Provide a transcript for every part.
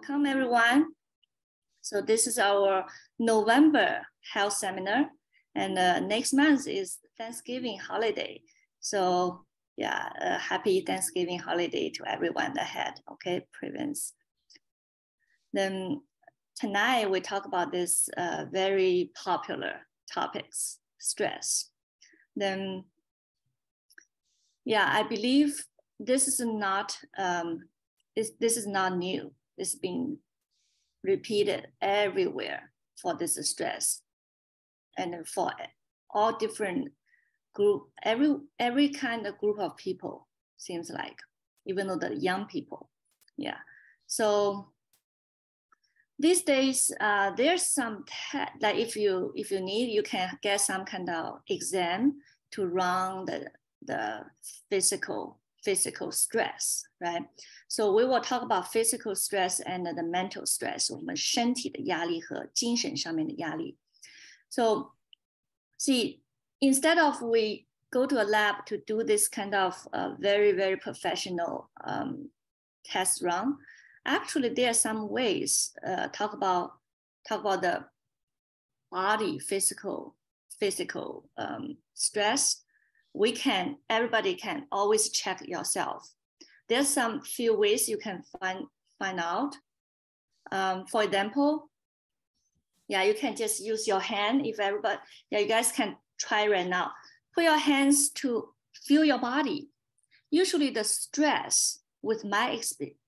Welcome everyone. So this is our November health seminar and uh, next month is Thanksgiving holiday. So yeah, a happy Thanksgiving holiday to everyone ahead, okay, prevents. Then tonight we talk about this uh, very popular topics, stress. Then yeah, I believe this is not, um, this, this is not new it's been repeated everywhere for this stress. And for all different group every every kind of group of people seems like even though the young people. Yeah. So these days uh, there's some like if you if you need you can get some kind of exam to run the the physical physical stress, right? So we will talk about physical stress and the mental stress. So, see, instead of we go to a lab to do this kind of uh, very very professional um, test run, actually there are some ways uh, talk about talk about the body physical physical um, stress we can, everybody can always check yourself. There's some few ways you can find, find out. Um, for example, yeah, you can just use your hand. If everybody, yeah, you guys can try right now. Put your hands to feel your body. Usually the stress with my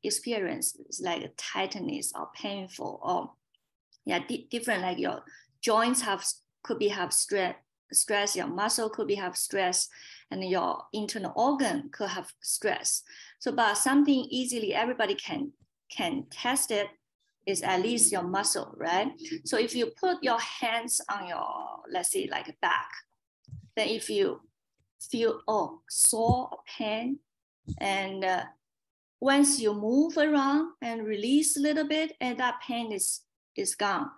experience is like tightness or painful or yeah, different like your joints have could be have stress stress, your muscle could be have stress, and your internal organ could have stress. So, but something easily everybody can can test it is at least your muscle, right? So if you put your hands on your, let's say like back, then if you feel oh sore or pain, and uh, once you move around and release a little bit, and that pain is is gone,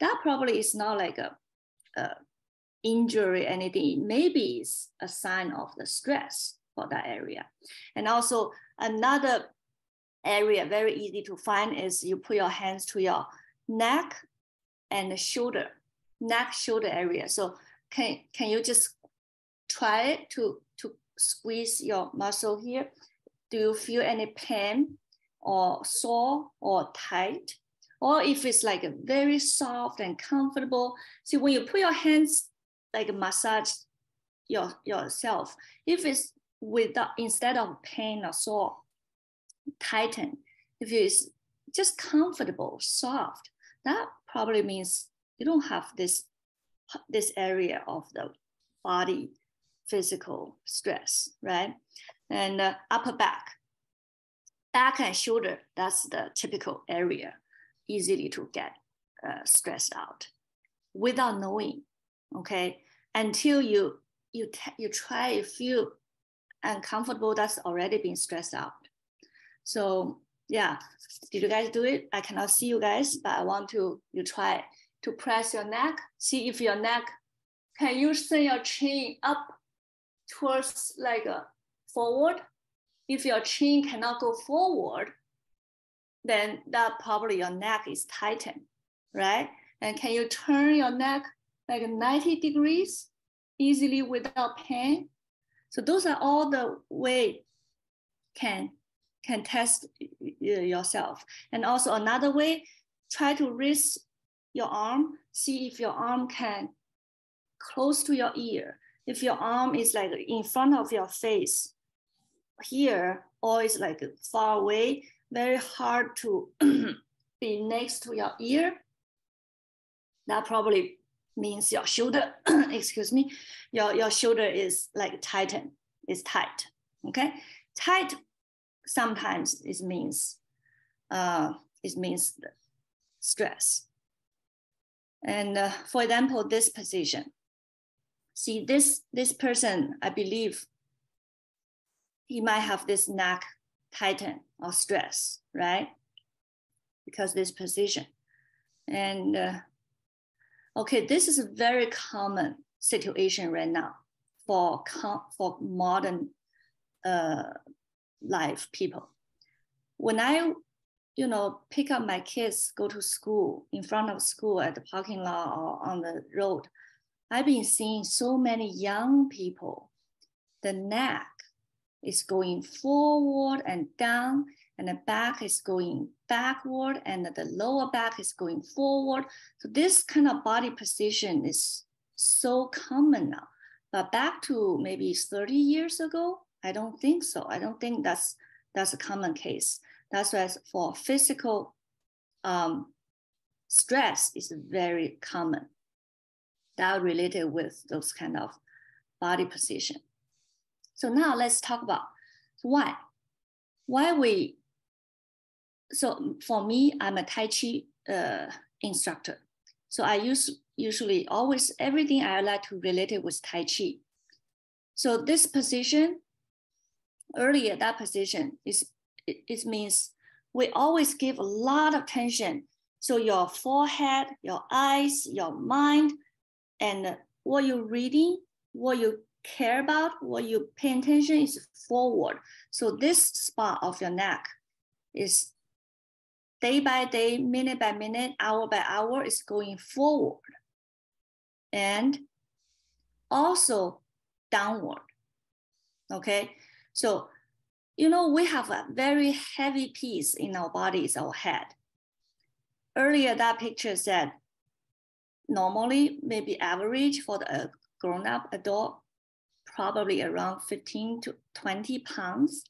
that probably is not like a, a injury, anything, maybe it's a sign of the stress for that area. And also another area very easy to find is you put your hands to your neck and the shoulder, neck shoulder area. So can, can you just try it to, to squeeze your muscle here? Do you feel any pain or sore or tight? Or if it's like a very soft and comfortable, see when you put your hands like massage your, yourself. If it's without instead of pain or sore, tighten. If it's just comfortable, soft, that probably means you don't have this this area of the body physical stress, right? And uh, upper back, back and shoulder, that's the typical area, easily to get uh, stressed out without knowing okay? Until you you you try you feel uncomfortable that's already been stressed out. So yeah did you guys do it? I cannot see you guys but i want to you try to press your neck see if your neck can you send your chin up towards like a forward? If your chin cannot go forward then that probably your neck is tightened right? And can you turn your neck like 90 degrees easily without pain. So those are all the way can can test yourself. And also another way, try to raise your arm, see if your arm can close to your ear. If your arm is like in front of your face here, or is like far away, very hard to be next to your ear, that probably means your shoulder, excuse me, your, your shoulder is like tighten, is tight, okay? Tight sometimes it means, uh, it means stress. And uh, for example, this position, see this, this person, I believe he might have this neck tighten or stress, right? Because this position. And uh, Okay, this is a very common situation right now for, for modern uh, life people. When I you know, pick up my kids, go to school in front of school at the parking lot or on the road, I've been seeing so many young people, the neck is going forward and down, and the back is going backward, and the lower back is going forward. So this kind of body position is so common now. But back to maybe 30 years ago, I don't think so. I don't think that's that's a common case. That's why for physical um, stress is very common. That related with those kind of body position. So now let's talk about why. Why we, so for me, I'm a Tai Chi uh, instructor. So I use usually always everything I like to relate it with Tai Chi. So this position, earlier that position is it, it means we always give a lot of tension. So your forehead, your eyes, your mind, and what you're reading, what you care about, what you pay attention is forward. So this spot of your neck is day by day, minute by minute, hour by hour is going forward. And also downward. Okay, so you know, we have a very heavy piece in our bodies, our head. Earlier, that picture said, normally, maybe average for the grown-up adult, probably around 15 to 20 pounds,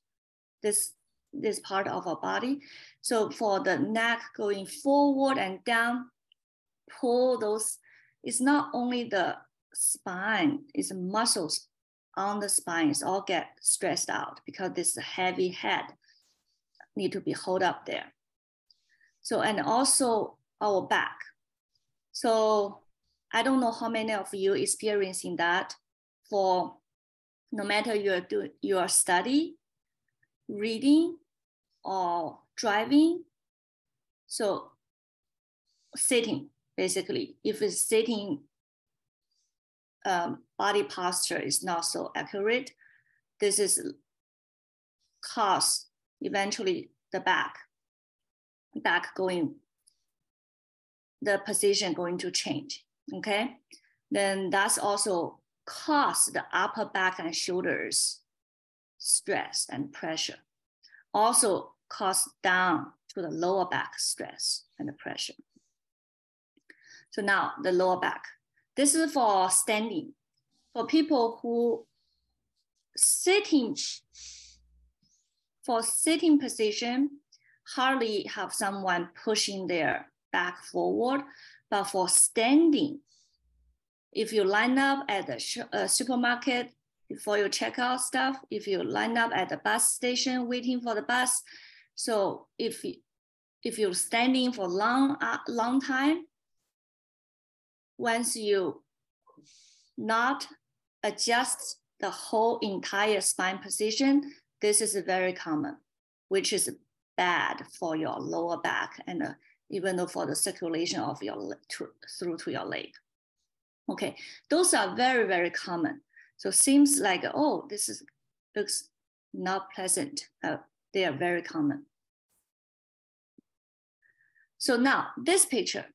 this, this part of our body. So for the neck going forward and down, pull those, it's not only the spine, it's muscles on the spine. It's all get stressed out because this heavy head need to be hold up there. So, and also our back. So I don't know how many of you experiencing that for no matter you're doing your study, reading, or driving. So sitting, basically, if it's sitting um, body posture is not so accurate, this is cause eventually the back, back going, the position going to change, okay? Then that's also cause the upper back and shoulders stress and pressure. Also cause down to the lower back stress and the pressure. So now the lower back. This is for standing. For people who sitting, for sitting position, hardly have someone pushing their back forward, but for standing, if you line up at the uh, supermarket for your checkout stuff, if you line up at the bus station waiting for the bus, so if if you're standing for long uh, long time, once you not adjust the whole entire spine position, this is very common, which is bad for your lower back and uh, even though for the circulation of your to, through to your leg. Okay, those are very, very common. So seems like, oh, this is looks not pleasant. Uh, they are very common. So now this picture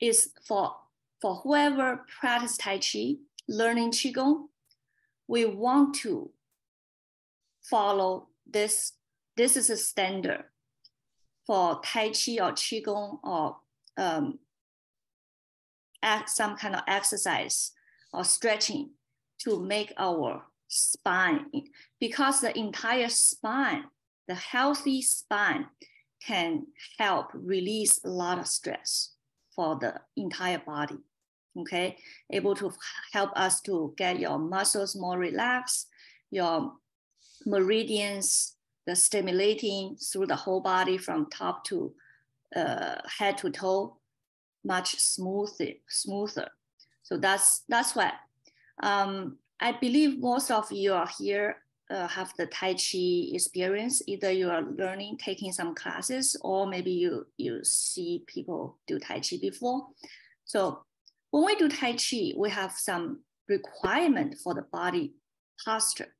is for for whoever practice Tai Chi, learning Qigong, we want to follow this. This is a standard for Tai Chi or Qigong or um, some kind of exercise or stretching to make our spine, because the entire spine, the healthy spine can help release a lot of stress for the entire body okay? Able to help us to get your muscles more relaxed, your meridians, the stimulating through the whole body from top to uh, head to toe, much smoother, smoother. So that's that's why um, I believe most of you are here uh, have the Tai Chi experience. Either you are learning, taking some classes, or maybe you you see people do Tai Chi before. So when we do Tai Chi, we have some requirement for the body posture.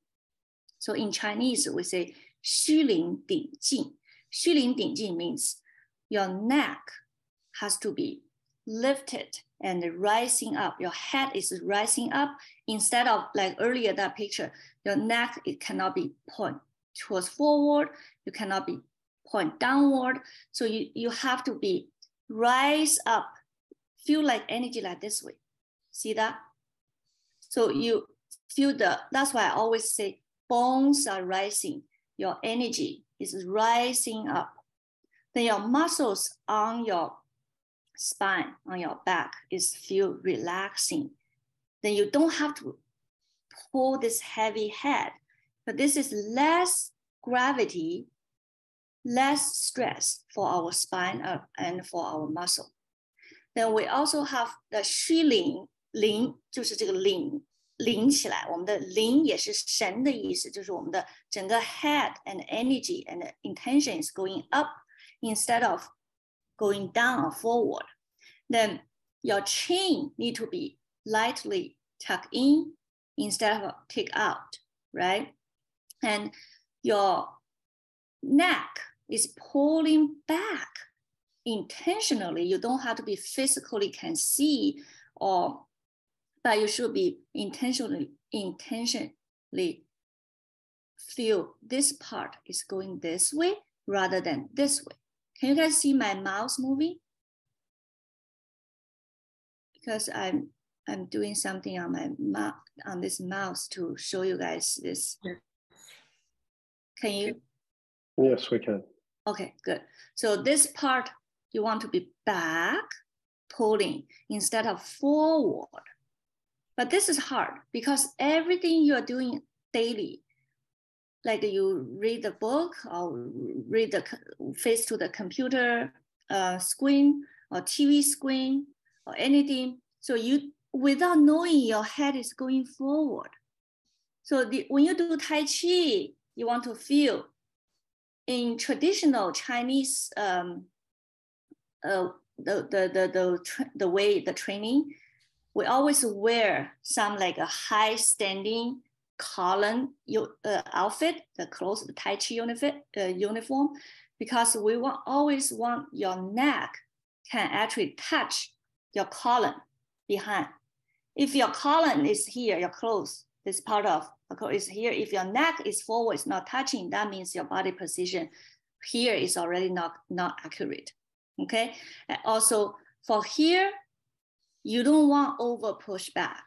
So in Chinese, we say 虚灵顶静. 虚灵顶静 means your neck has to be lifted and rising up. Your head is rising up instead of like earlier that picture, your neck, it cannot be point towards forward. You cannot be point downward. So you, you have to be rise up, feel like energy like this way. See that? So you feel the, that's why I always say bones are rising. Your energy is rising up. Then your muscles on your spine, on your back is feel relaxing. Then you don't have to pull this heavy head, but this is less gravity, less stress for our spine uh, and for our muscle. Then we also have the 虚灵，灵就是这个灵灵起来，我们的灵也是神的意思，就是我们的整个 head and energy and intention is going up instead of going down or forward. Then your chin need to be lightly tucked in instead of take out, right? And your neck is pulling back intentionally. You don't have to be physically can see or but you should be intentionally intentionally feel this part is going this way rather than this way. Can you guys see my mouse moving? Because I'm I'm doing something on my on this mouse to show you guys this. Can you? Yes, we can. Okay, good. So this part you want to be back, pulling instead of forward. But this is hard because everything you are doing daily, like you read the book or read the face to the computer uh, screen or TV screen or anything. So you, without knowing your head is going forward. So the, when you do Tai Chi, you want to feel in traditional Chinese, um, uh, the, the, the, the, the way the training, we always wear some like a high standing column uh, outfit, the clothes, the Tai Chi uniform, uh, uniform, because we want always want your neck can actually touch your column behind. If your column is here, your clothes, this part of is here. If your neck is forward, it's not touching, that means your body position here is already not, not accurate. Okay. And also for here, you don't want over push back,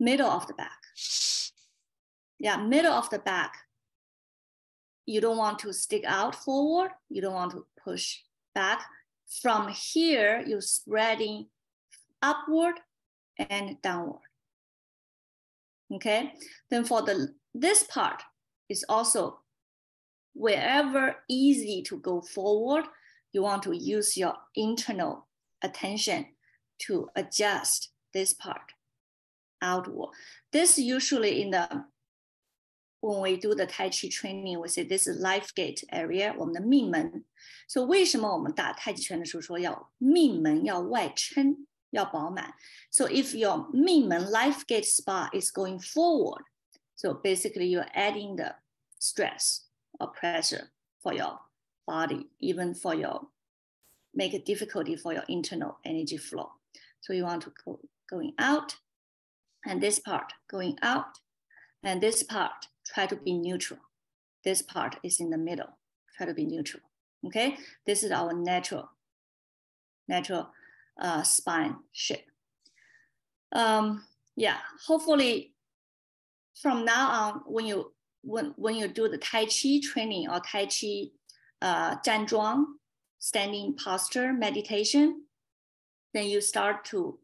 middle of the back. Yeah, middle of the back. You don't want to stick out forward. You don't want to push back. From here, you're spreading upward and downward. Okay, then for the this part is also wherever easy to go forward, you want to use your internal attention to adjust this part outward. This usually in the when we do the Tai Chi training, we say this is life gate area，我们的命门。所以为什么我们打太极拳的时候说要命门要外撑，要饱满？So if your 命门 life gate spot is going forward, so basically you're adding the stress or pressure for your body, even for your make it difficulty for your internal energy flow. So you want to go going out and this part going out and this part try to be neutral. This part is in the middle, try to be neutral. Okay, this is our natural, natural uh, spine shape. Um, yeah, hopefully from now on, when you when when you do the Tai Chi training or Tai Chi uh, 站桩, standing posture meditation, then you start to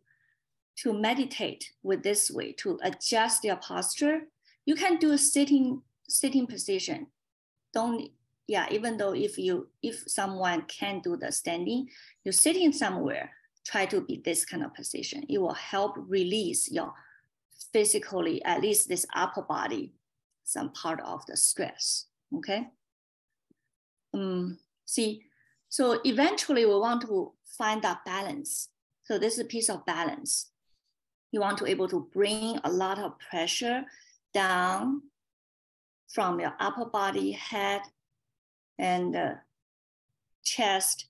to meditate with this way to adjust your posture you can do a sitting sitting position. Don't yeah even though if you if someone can do the standing you're sitting somewhere try to be this kind of position. It will help release your physically at least this upper body some part of the stress okay? Um see so eventually we want to find that balance. So this is a piece of balance. You want to able to bring a lot of pressure down from your upper body, head, and uh, chest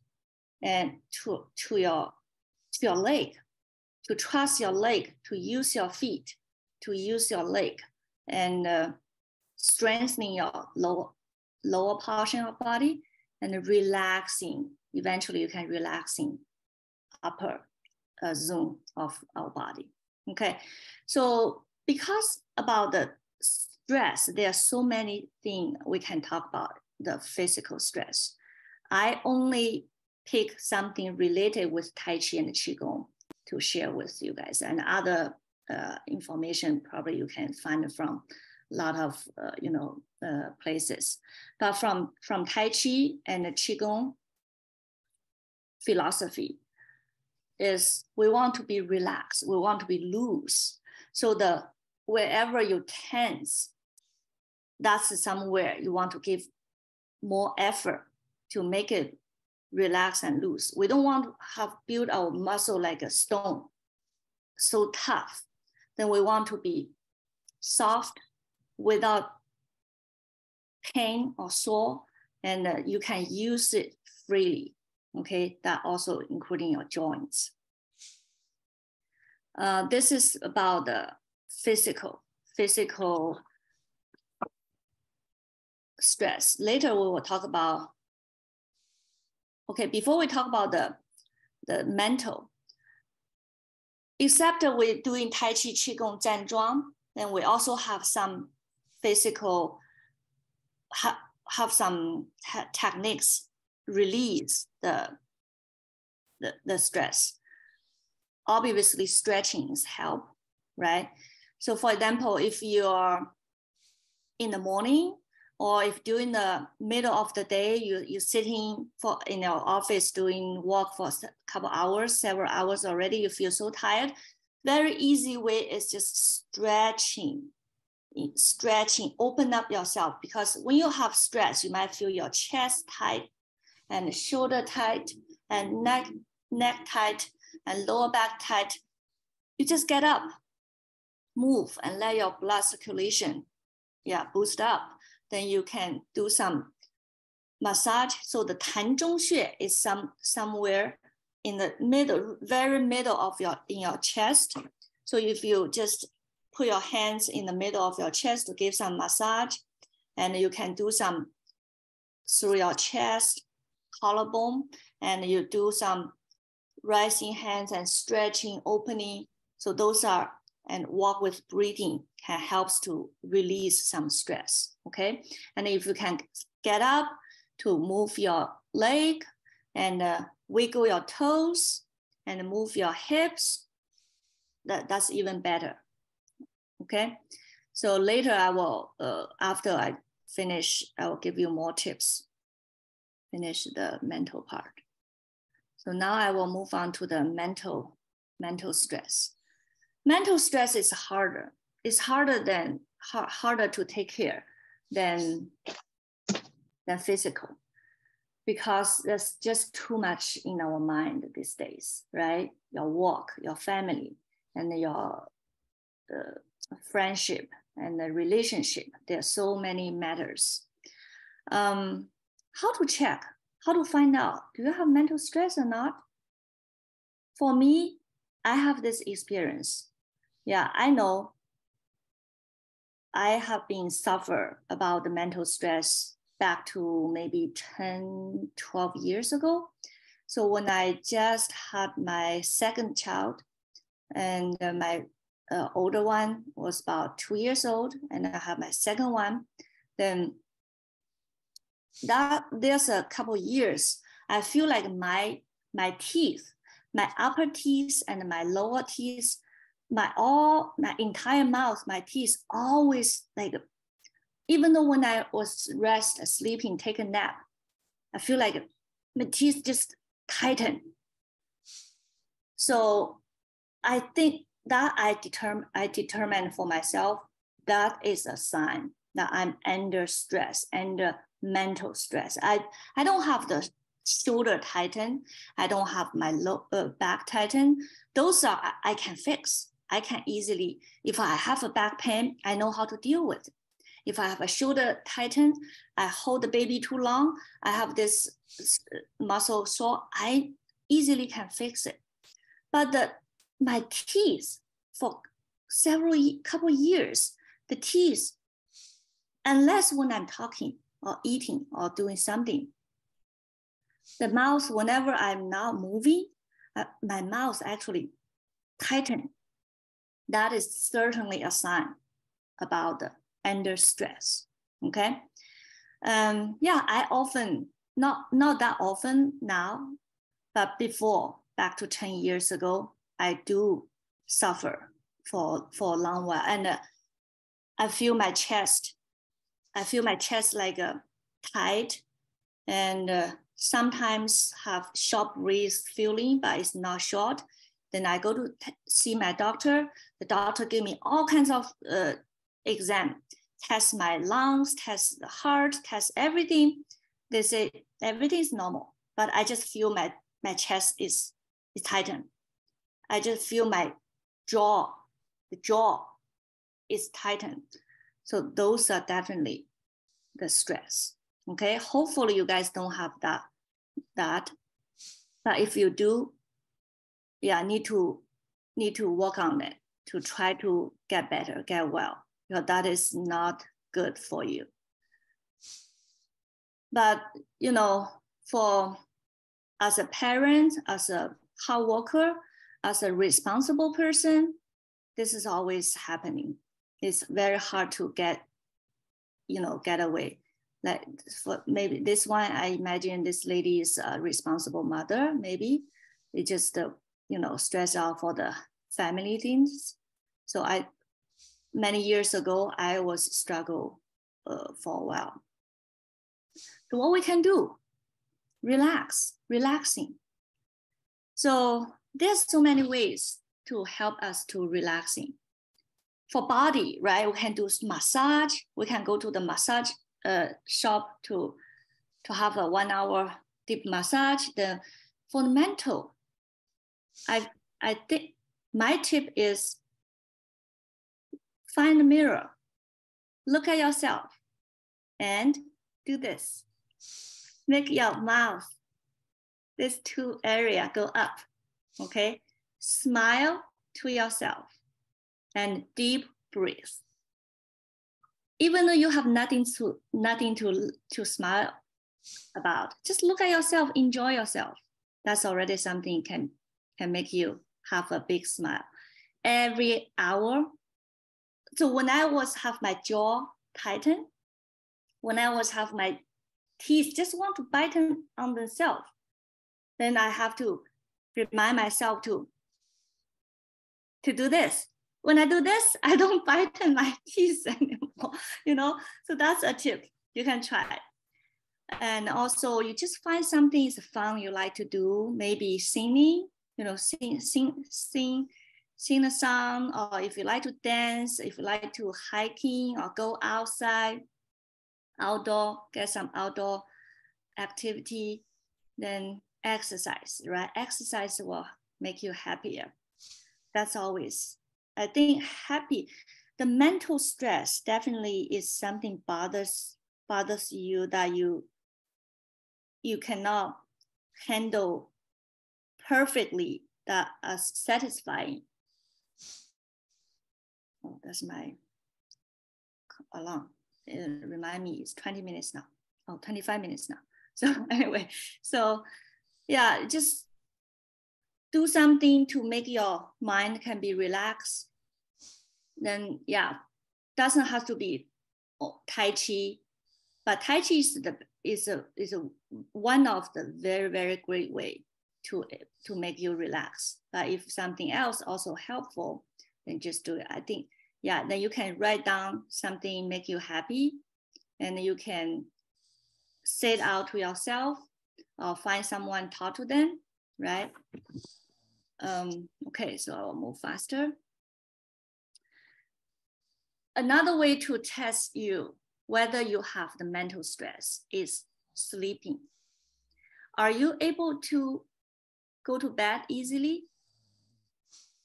and to, to your to your leg, to trust your leg, to use your feet, to use your leg, and uh, strengthening your lower lower portion of body and relaxing. Eventually, you can relaxing upper uh, zone of our body. Okay, so because about the stress, there are so many things we can talk about the physical stress. I only pick something related with Tai Chi and Qigong to share with you guys, and other uh, information probably you can find from a lot of uh, you know uh, places. But from from Tai Chi and Qigong philosophy is we want to be relaxed, we want to be loose. So the wherever you tense, that's somewhere you want to give more effort to make it relax and loose. We don't want to have built our muscle like a stone, so tough. Then we want to be soft without pain or sore, and uh, you can use it freely. Okay, that also including your joints. Uh, this is about the physical, physical stress. Later we will talk about, okay, before we talk about the, the mental, except we're doing Tai Chi, Qigong, Zhan Zhuang, then we also have some physical, ha, have some techniques release the, the, the stress. Obviously stretchings help, right? So for example, if you're in the morning or if during the middle of the day you you're sitting for in your office doing work for a couple hours several hours already you feel so tired very easy way is just stretching stretching open up yourself. Because when you have stress you might feel your chest tight and shoulder tight and neck neck tight and lower back tight. You just get up move and let your blood circulation yeah boost up then you can do some massage. So the Tanzhong Xue is some somewhere in the middle, very middle of your in your chest. So if you just put your hands in the middle of your chest to give some massage, and you can do some through your chest, collarbone, and you do some rising hands and stretching, opening. So those are and walk with breathing can helps to release some stress. Okay, and if you can get up to move your leg and uh, wiggle your toes and move your hips, that, that's even better. Okay, so later I will, uh, after I finish, I will give you more tips. Finish the mental part. So now I will move on to the mental mental stress mental stress is harder. It's harder than harder to take care than than physical because there's just too much in our mind these days, right? Your work, your family, and your uh, friendship and the relationship. There are so many matters. Um, how to check? How to find out? Do you have mental stress or not? For me, I have this experience yeah, I know I have been suffer about the mental stress back to maybe 10, 12 years ago. So when I just had my second child and my uh, older one was about two years old and I had my second one, then that there's a couple years, I feel like my, my teeth, my upper teeth and my lower teeth my all my entire mouth, my teeth always like even though when I was rest, sleeping, take a nap, I feel like my teeth just tighten. So I think that I determine I determined for myself that is a sign that I'm under stress, under mental stress. I, I don't have the shoulder tighten. I don't have my low, uh, back tighten. Those are I can fix. I can easily, if I have a back pain, I know how to deal with it. If I have a shoulder tighten, I hold the baby too long, I have this muscle sore, I easily can fix it. But the, my teeth for several couple years, the teeth, unless when I'm talking or eating or doing something, the mouth, whenever I'm not moving, uh, my mouth actually tighten. That is certainly a sign about the under stress. Okay. Um, yeah, I often, not, not that often now, but before, back to 10 years ago, I do suffer for, for a long while. And uh, I feel my chest, I feel my chest like uh, tight and uh, sometimes have sharp breath feeling, but it's not short. Then I go to see my doctor. The doctor gave me all kinds of uh, exam, test my lungs, test the heart, test everything. They say everything is normal, but I just feel my, my chest is, is tightened. I just feel my jaw, the jaw is tightened. So those are definitely the stress. Okay, hopefully you guys don't have that. That, but if you do, yeah, need to need to work on it to try to get better, get well, because that is not good for you. But you know, for as a parent, as a hard worker, as a responsible person, this is always happening. It's very hard to get, you know, get away like for maybe this one, I imagine this lady is a responsible mother. Maybe it just uh, you know stress out for the family things. So I many years ago I was struggle uh, for a while. So what we can do? Relax, relaxing. So there's so many ways to help us to relaxing. For body, right? We can do massage. We can go to the massage uh, shop to to have a one hour deep massage. The for the mental, I I think my tip is find a mirror, look at yourself, and do this. Make your mouth, this two area go up. Okay, smile to yourself, and deep breathe even though you have nothing to nothing to to smile about just look at yourself enjoy yourself that's already something you can can make you have a big smile every hour so when i was have my jaw tighten when i was have my teeth just want to bite on themselves then i have to remind myself to to do this when I do this, I don't bite my teeth anymore, you know? So that's a tip you can try. And also you just find something is fun you like to do, maybe singing, you know, sing, sing, sing, sing a song, or if you like to dance, if you like to hiking or go outside, outdoor, get some outdoor activity, then exercise, right? Exercise will make you happier. That's always I think happy, the mental stress definitely is something bothers bothers you that you you cannot handle perfectly that satisfying. Oh, that's my alarm. It remind me it's 20 minutes now. Oh, 25 minutes now. So anyway, so yeah, just do something to make your mind can be relaxed, then yeah, doesn't have to be oh, Tai Chi, but Tai Chi is the is a is a one of the very very great way to to make you relax. But if something else also helpful, then just do it. I think yeah, then you can write down something make you happy, and you can say it out to yourself or find someone talk to them, right? Um, okay, so I will move faster. Another way to test you whether you have the mental stress is sleeping. Are you able to go to bed easily?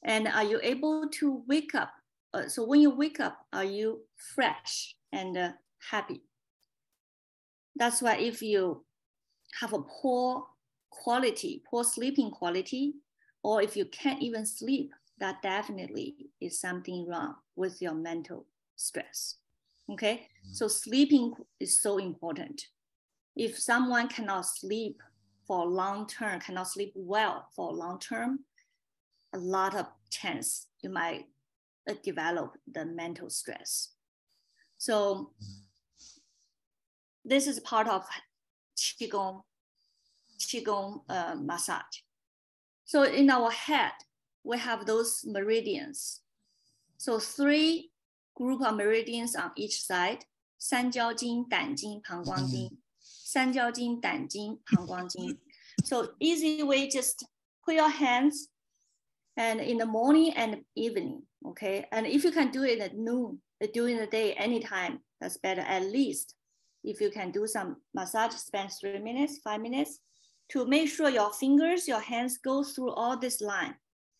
And are you able to wake up? Uh, so when you wake up, are you fresh and uh, happy. That's why if you have a poor quality, poor sleeping quality, or if you can't even sleep, that definitely is something wrong with your mental stress. Okay, mm-hmm. so sleeping is so important. If someone cannot sleep for long term, cannot sleep well for long term, a lot of chance you might uh, develop the mental stress. So this is part of qigong, qigong uh, massage. So in our head, we have those meridians. So three group of meridians on each side, 三焦经、胆经、膀胱经。 三焦经、胆经、膀胱经。So easy way, just put your hands and in the morning and evening, okay? And if you can do it at noon, during the day, anytime, that's better. At least if you can do some massage, spend three minutes, five minutes, to make sure your fingers, your hands go through all this line,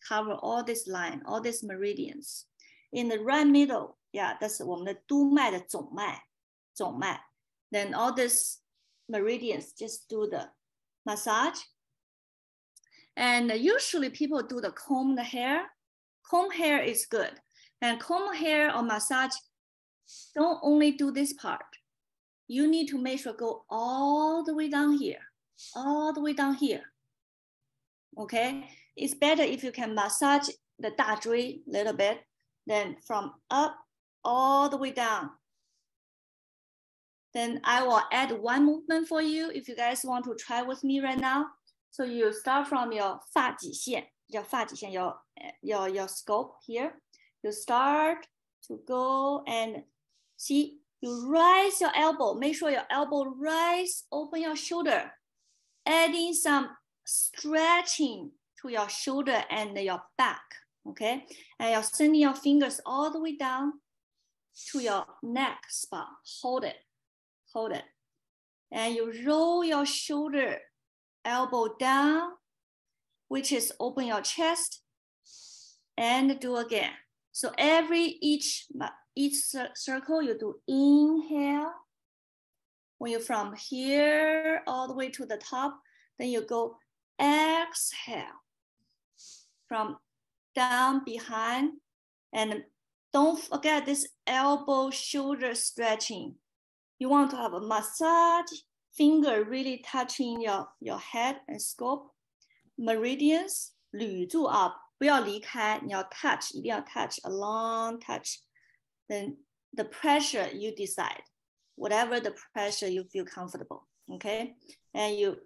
cover all this line, all these meridians. In the right middle, yeah, that's 我们的督脉的总脉，总脉. Then all this meridians, just do the massage. And usually people do the comb the hair. Comb hair is good. And comb hair or massage, don't only do this part. You need to make sure go all the way down here, all the way down here. Okay, it's better if you can massage the 大椎 a little bit, then from up all the way down then I will add one movement for you if you guys want to try with me right now. So you start from your 发际线, your 发际线, your, your, your scope here. You start to go and see, you raise your elbow. Make sure your elbow rise, open your shoulder, adding some stretching to your shoulder and your back, okay? And you're sending your fingers all the way down to your neck spot. Hold it hold it. And you roll your shoulder, elbow down, which is open your chest and do again. So every each, each circle you do inhale. When you're from here all the way to the top, then you go exhale from down behind and don't forget this elbow shoulder stretching you want to have a massage, finger really touching your, your head and scalp. Meridians, 捋住 up，不要离开，你要 touch，一定要 touch a long touch. Then the pressure you decide, whatever the pressure you feel comfortable. Okay, and you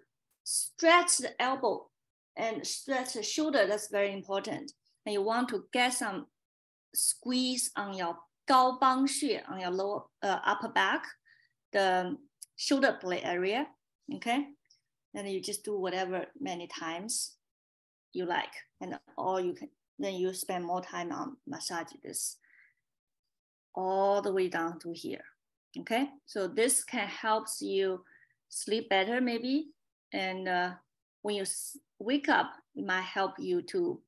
stretch the elbow and stretch the shoulder. That's very important. And you want to get some squeeze on your 膏肓穴 on your lower uh, upper back the shoulder blade area, okay? And you just do whatever many times you like, and or you can then you spend more time on massage this all the way down to here, okay? So this can helps you sleep better maybe, and uh, when you wake up, it might help you to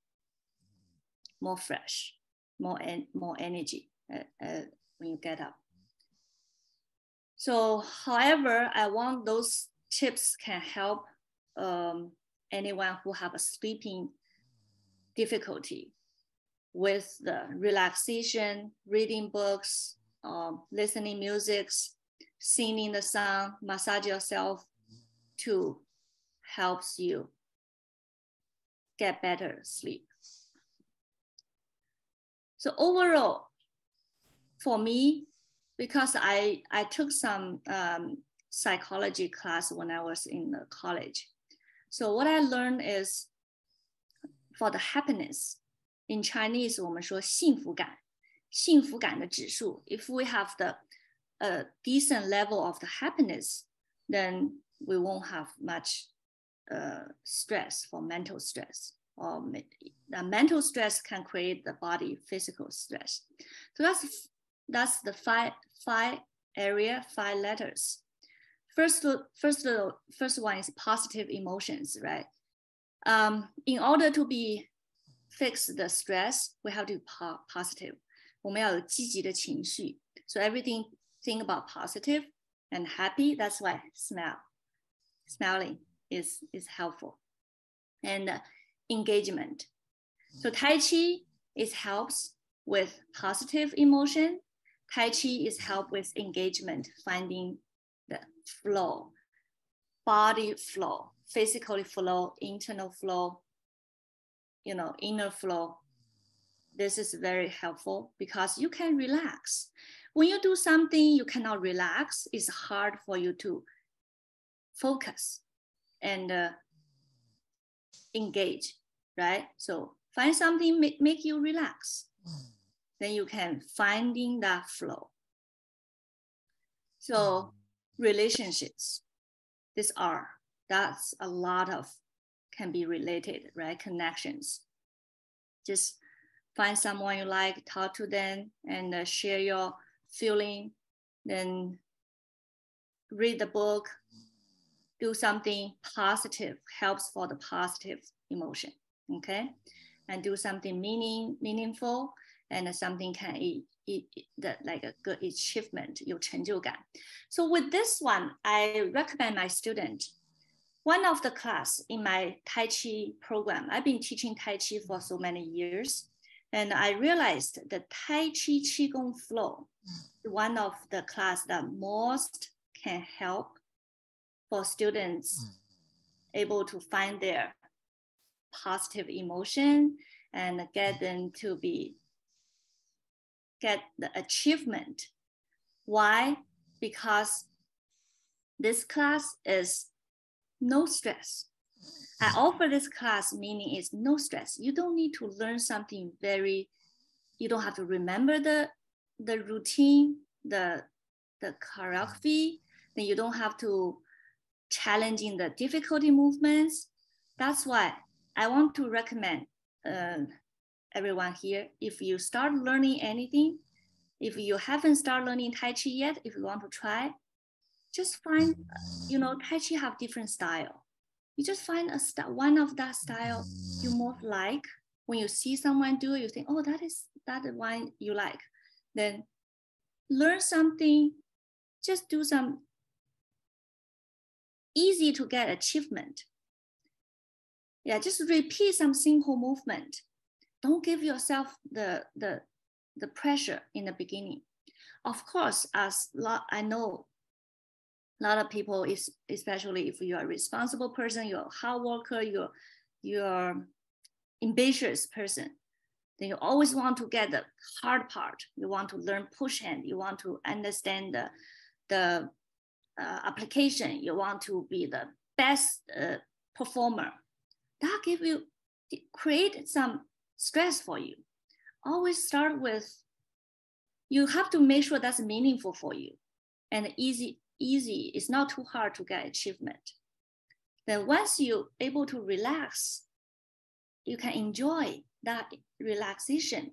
more fresh, more en more energy uh, uh, when you get up. So, however, I want those tips can help um, anyone who have a sleeping difficulty with the relaxation, reading books, um, listening musics, singing the song, massage yourself to helps you get better sleep. So overall, for me, because I, I took some um, psychology class when I was in the college. So what I learned is for the happiness in Chinese, 我们说幸福感，幸福感的指数. If we have the a decent level of the happiness, then we won't have much uh, stress for mental stress. Or the mental stress can create the body physical stress. So that's that's the five five area, five letters. First, first, first one is positive emotions, right? Um, in order to be fix the stress, we have to be po positive. So everything think about positive and happy. That's why smile, smiling is, is helpful. And uh, engagement. So Tai Chi is helps with positive emotion. Tai Chi is help with engagement, finding the flow, body flow, physically flow, internal flow, you know, inner flow. This is very helpful because you can relax. When you do something you cannot relax, it's hard for you to focus and uh, engage, right? So find something make, make you relax. Then you can finding that flow. So relationships, these are, that's a lot of can be related, right? Connections. Just find someone you like, talk to them, and uh, share your feeling. Then read the book, do something positive, helps for the positive emotion. Okay, and do something meaning meaningful, and something can it, it, the, like a good achievement, 有成就感. So with this one, I recommend my student one of the class in my Tai Chi program, I've been teaching Tai Chi for so many years, and I realized the Tai Chi Qigong flow, one of the class that most can help for students able to find their positive emotion and get them to be get the achievement. Why? Because this class is no stress. I offer this class, meaning it's no stress. You don't need to learn something very, you don't have to remember the, the routine, the, the choreography, then you don't have to challenging the difficulty movements. That's why I want to recommend uh, everyone here, if you start learning anything, if you haven't started learning Tai Chi yet, if you want to try, just find, you know, Tai Chi have different style. You just find a st- one of that style you most like. When you see someone do it, you think, oh, that is that one you like. Then learn something, just do some easy to get achievement. Yeah, just repeat some simple movement. Don't give yourself the the the pressure in the beginning. Of course, as I know a lot of people is especially if you're a responsible person you're a hard worker you're you're ambitious person then you always want to get the hard part. You want to learn push hand. You want to understand the the uh, application. You want to be the best uh, performer. That give you create some stress for you always start with you have to make sure that's meaningful for you and easy easy, it's not too hard to get achievement. Then once you're able to relax, you can enjoy that relaxation.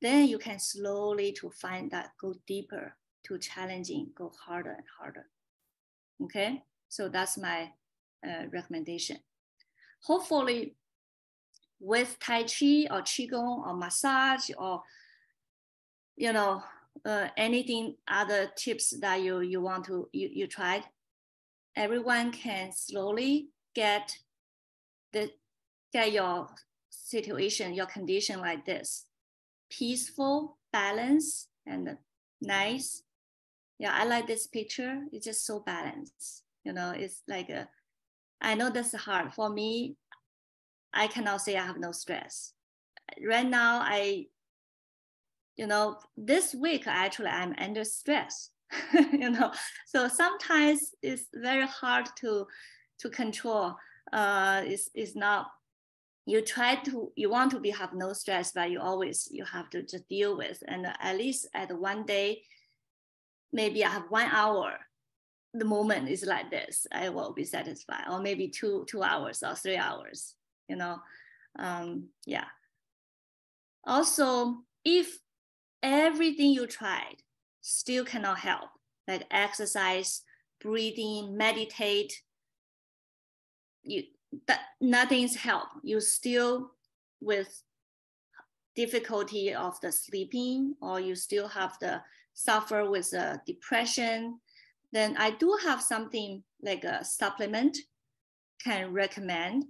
Then you can slowly to find that go deeper to challenging, go harder and harder. Okay, so that's my uh, recommendation. Hopefully, with Tai Chi or Qigong or massage or you know uh, anything other tips that you you want to you, you tried everyone can slowly get the get your situation your condition like this. Peaceful balance and nice. Yeah i like this picture. It's just so balanced. You know it's like a i know that's hard. For me i cannot say i have no stress. Right now i you know, this week actually I'm under stress, you know, so sometimes it's very hard to to control. Uh, it's, it's not you try to you want to be have no stress but you always you have to just deal with. And at least at one day maybe i have one hour the moment is like this i will be satisfied. Or maybe two two hours or three hours you know um, yeah also if everything you tried still cannot help, like exercise, breathing, meditate, you that nothing's help. You still with difficulty of the sleeping, or you still have the suffer with uh, depression, then I do have something like a supplement can recommend,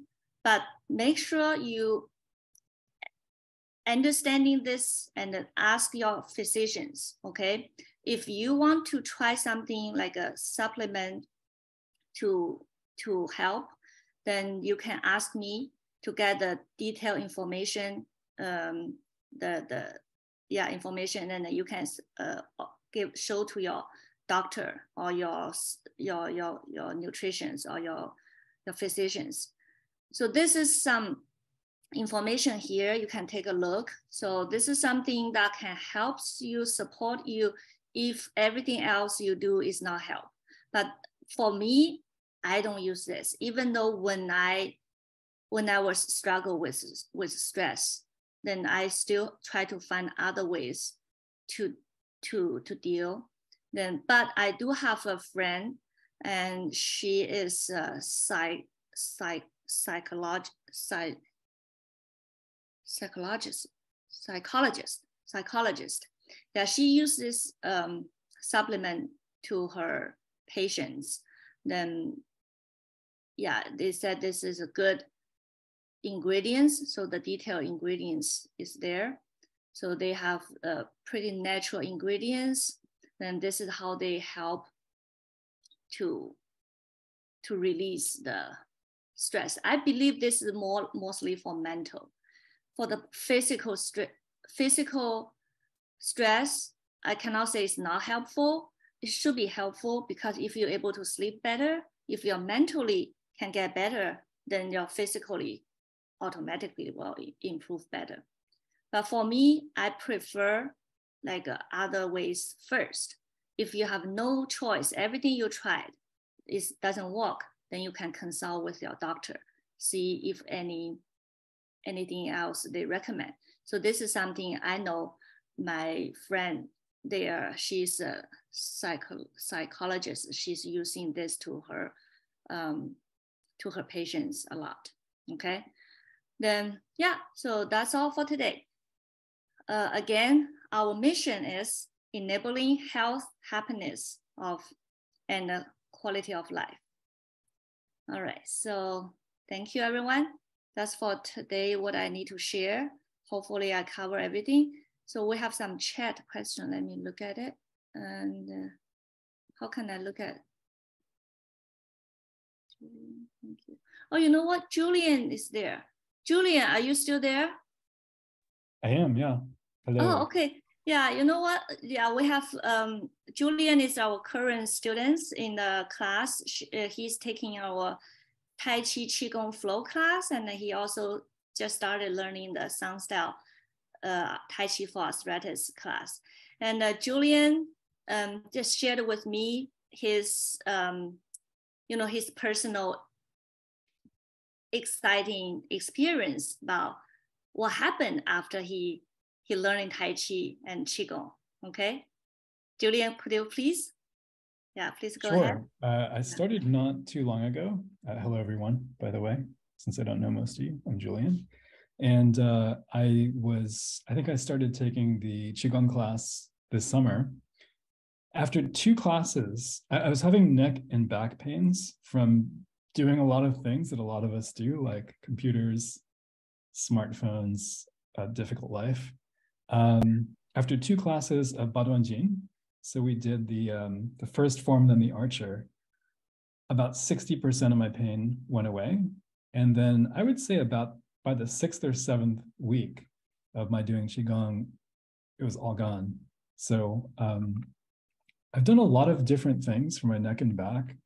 but make sure you understanding this and ask your physicians, okay? If you want to try something like a supplement to, to help, then you can ask me to get the detailed information, um, the, the yeah, information, and then you can uh, give show to your doctor or your your your your nutritionists or your your physicians. So this is some information here. You can take a look. So this is something that can help you support you if everything else you do is not help. But for me, I don't use this, even though when I when I was struggle with with stress, then I still try to find other ways to to to deal then, but I do have a friend, and she is a psych, psych, psycholog, psych, psychologist, psychologist, psychologist. That she uses um, supplement to her patients. Then, yeah, they said this is a good ingredients. So the detailed ingredients is there. So they have uh, pretty natural ingredients then this is how they help to to release the stress. I believe this is more mostly for mental. For the physical stress, physical stress, I cannot say it's not helpful. It should be helpful because if you're able to sleep better, if you're mentally can get better, then your physically automatically will improve better. But for me, I prefer like uh, other ways first. If you have no choice, everything you tried is doesn't work, then you can consult with your doctor, see if any anything else they recommend. So this is something I know my friend there, she's a psycho, psychologist. She's using this to her um, to her patients a lot. Okay, then yeah, so that's all for today. Uh, again, our mission is enabling health, happiness of, and quality of life. All right, so thank you everyone. That's for today what I need to share. Hopefully I cover everything. So we have some chat question. Let me look at it. And uh, how can I look at? Thank you. Oh, you know what? Julian is there. Julian, are you still there? I am, yeah. Hello. Oh, okay. Yeah, you know what? Yeah, we have um, Julian is our current students in the class. She, uh, he's taking our Tai Chi Qigong flow class, and he also just started learning the Sun style uh, Tai Chi for arthritis class. And uh, Julian um, just shared with me his, um, you know, his personal exciting experience about what happened after he he learning Tai Chi and Qigong. Okay. Julian, could you please? Yeah, please go sure. ahead. Uh, I started not too long ago. Uh, hello, everyone, by the way, since I don't know most of you, I'm Julian. And uh, I was, I think I started taking the Qigong class this summer. After two classes, I, I was having neck and back pains from doing a lot of things that a lot of us do, like computers, smartphones, a difficult life um, after two classes of Baduanjin, so we did the um, the first form, then the archer. About 60% of my pain went away. And then I would say about by the sixth or seventh week of my doing Qigong, it was all gone. So um, I've done a lot of different things for my neck and back.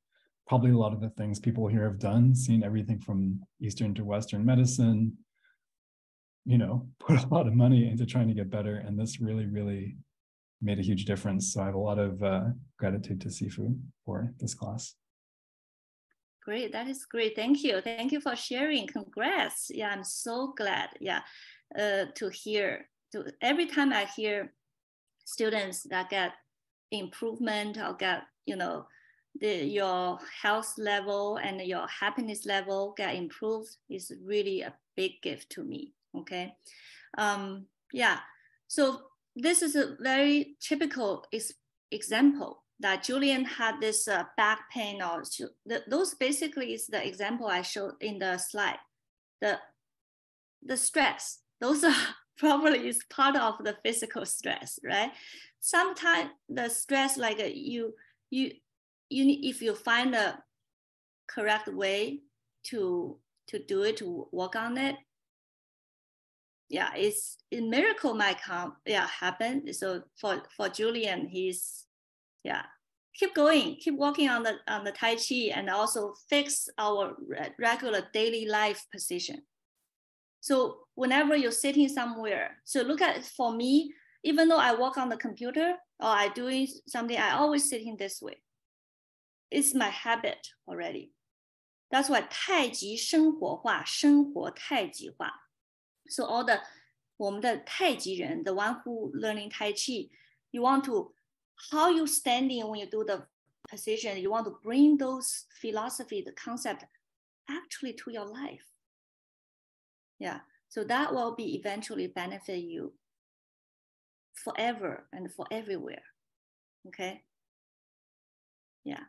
Probably a lot of the things people here have done, seen everything from Eastern to Western medicine, you know, put a lot of money into trying to get better. And this really, really made a huge difference. So I have a lot of uh, gratitude to Sifu for this class. Great, that is great. Thank you. Thank you for sharing. Congrats. Yeah, I'm so glad. Yeah, uh, to hear. To every time I hear students that get improvement or get, you know, the, your health level and your happiness level get improved is really a big gift to me okay um, yeah so this is a very typical ex- example that Julian had this uh, back pain or the, those basically is the example I showed in the slide. The the stress, those are probably is part of the physical stress, right? Sometimes the stress like uh, you you you if you find a correct way to to do it to work on it yeah it's a miracle might come yeah happen so for for julian he's yeah keep going keep working on the on the tai chi and also fix our regular daily life position so whenever you're sitting somewhere so look at for me even though i work on the computer or i doing something i always sitting this way it's my habit already that's why 太极生活化生活太极化 so all the 我们的太极人 the one who learning tai chi you want to how you standing when you do the position, you want to bring those philosophy, the concept actually to your life. Yeah, so that will be eventually benefit you forever and for everywhere. Okay. Yeah.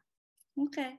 Okay.